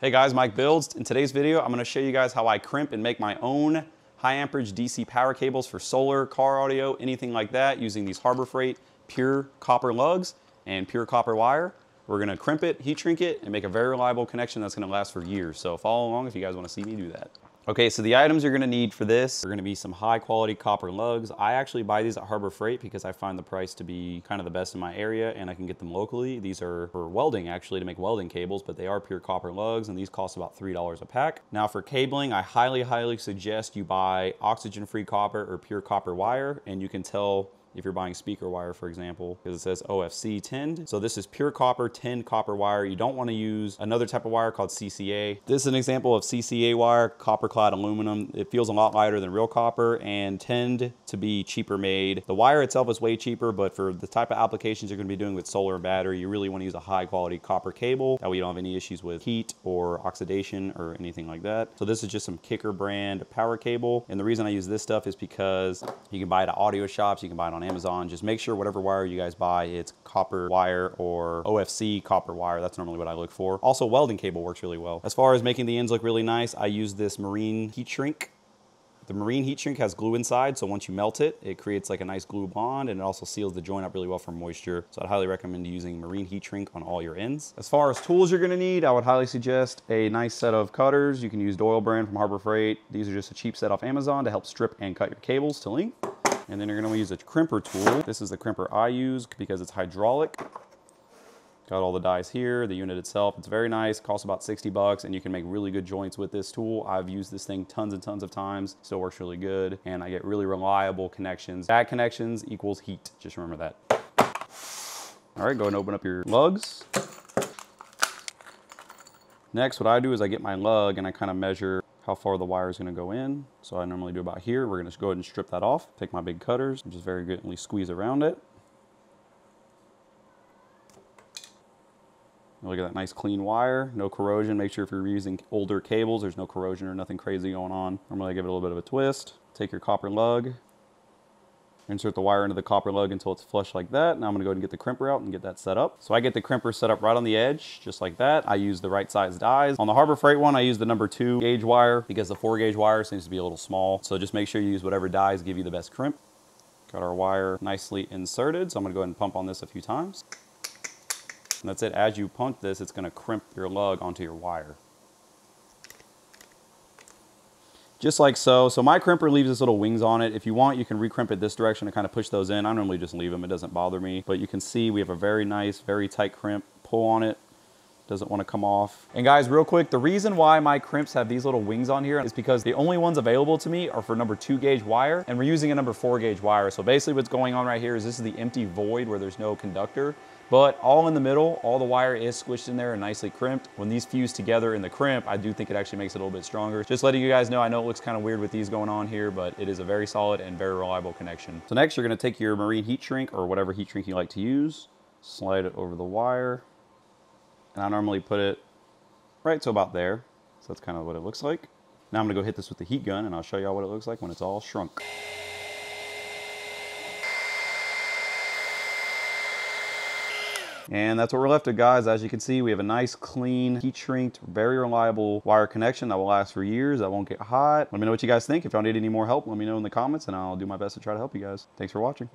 Hey guys, Mike Builds. In today's video, I'm gonna show you guys how I crimp and make my own high amperage DC power cables for solar, car audio, anything like that using these Harbor Freight pure copper lugs and pure copper wire. We're gonna crimp it, heat shrink it, and make a very reliable connection that's gonna last for years. So follow along if you guys wanna see me do that. Okay, so the items you're gonna need for this are gonna be some high quality copper lugs. I actually buy these at Harbor Freight because I find the price to be kind of the best in my area and I can get them locally. These are for welding actually to make welding cables, but they are pure copper lugs and these cost about $3 a pack. Now for cabling, I highly, highly suggest you buy oxygen-free copper or pure copper wire and you can tell if you're buying speaker wire, for example, because it says OFC tinned. So this is pure copper, tinned copper wire. You don't want to use another type of wire called CCA. This is an example of CCA wire, copper clad aluminum. It feels a lot lighter than real copper and tend to be cheaper made. The wire itself is way cheaper, but for the type of applications you're going to be doing with solar and battery, you really want to use a high quality copper cable. That way you don't have any issues with heat or oxidation or anything like that. So this is just some Kicker brand power cable. And the reason I use this stuff is because you can buy it at audio shops, you can buy it on on Amazon. Just make sure whatever wire you guys buy, it's copper wire or OFC copper wire. That's normally what I look for. Also, welding cable works really well. As far as making the ends look really nice, I use this marine heat shrink the marine heat shrink has glue inside, so once you melt it, it creates like a nice glue bond and it also seals the joint up really well from moisture. So I'd highly recommend using marine heat shrink on all your ends. As far as tools you're gonna need, I would highly suggest a nice set of cutters. You can use Doyle brand from Harbor Freight. These are just a cheap set off Amazon to help strip and cut your cables to length. And then you're gonna use a crimper tool. This is the crimper I use because it's hydraulic. Got all the dies here, the unit itself. It's very nice, costs about 60 bucks, and you can make really good joints with this tool. I've used this thing tons and tons of times, still works really good, and I get really reliable connections. Bad connections equals heat, just remember that. All right, go and open up your lugs. Next, what I do is I get my lug and I kind of measure how far the wire is going to go in. So I normally do about here. We're going to go ahead and strip that off. Take my big cutters and just very gently squeeze around it. Look at that nice clean wire, no corrosion. Make sure if you're using older cables, there's no corrosion or nothing crazy going on. Normally I give it a little bit of a twist. Take your copper lug, insert the wire into the copper lug until it's flush like that. Now I'm gonna go ahead and get the crimper out and get that set up. So I get the crimper set up right on the edge, just like that. I use the right size dies. On the Harbor Freight one, I use the number two gauge wire because the four gauge wire seems to be a little small. So just make sure you use whatever dies give you the best crimp. Got our wire nicely inserted. So I'm gonna go ahead and pump on this a few times. And that's it. As you pump this, it's gonna crimp your lug onto your wire just like so. So my crimper leaves this little wings on it. If you want, you can recrimp it this direction to kind of push those in. I normally just leave them. It doesn't bother me. But you can see we have a very nice, very tight crimp. Pull on it. Doesn't want to come off. And guys, real quick, the reason why my crimps have these little wings on here is because the only ones available to me are for number two gauge wire, and we're using a number four gauge wire. So basically what's going on right here is this is the empty void where there's no conductor. But all in the middle, all the wire is squished in there and nicely crimped. When these fuse together in the crimp, I do think it actually makes it a little bit stronger. Just letting you guys know, I know it looks kind of weird with these going on here, but it is a very solid and very reliable connection. So next, you're gonna take your marine heat shrink or whatever heat shrink you like to use, slide it over the wire, and I normally put it right to about there. So that's kind of what it looks like. Now I'm gonna go hit this with the heat gun and I'll show y'all what it looks like when it's all shrunk. And that's what we're left with, guys. As you can see, we have a nice, clean, heat shrinked, very reliable wire connection that will last for years, that won't get hot. Let me know what you guys think. If y'all need any more help, let me know in the comments, and I'll do my best to try to help you guys. Thanks for watching.